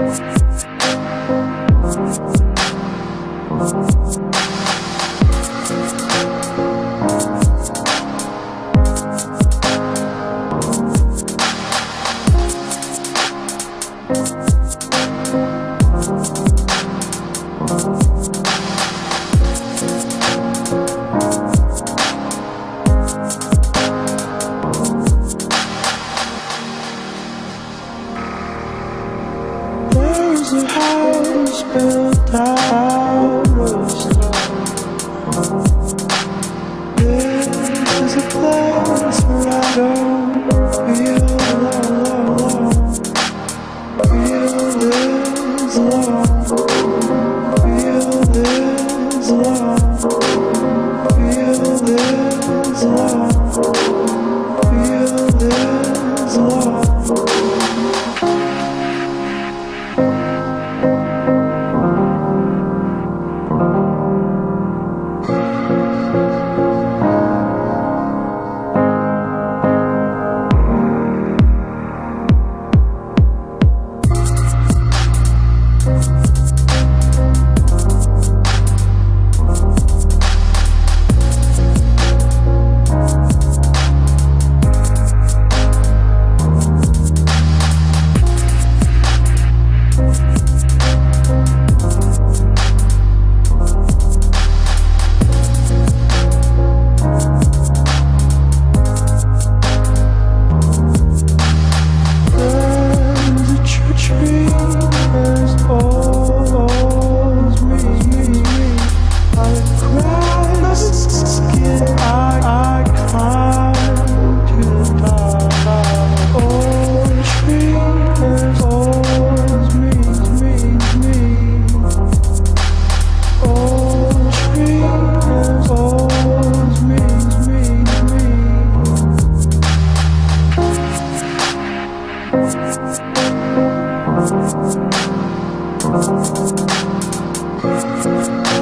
There's a house built out of stone. This is a place where I don't feel alone. Feel this. Thank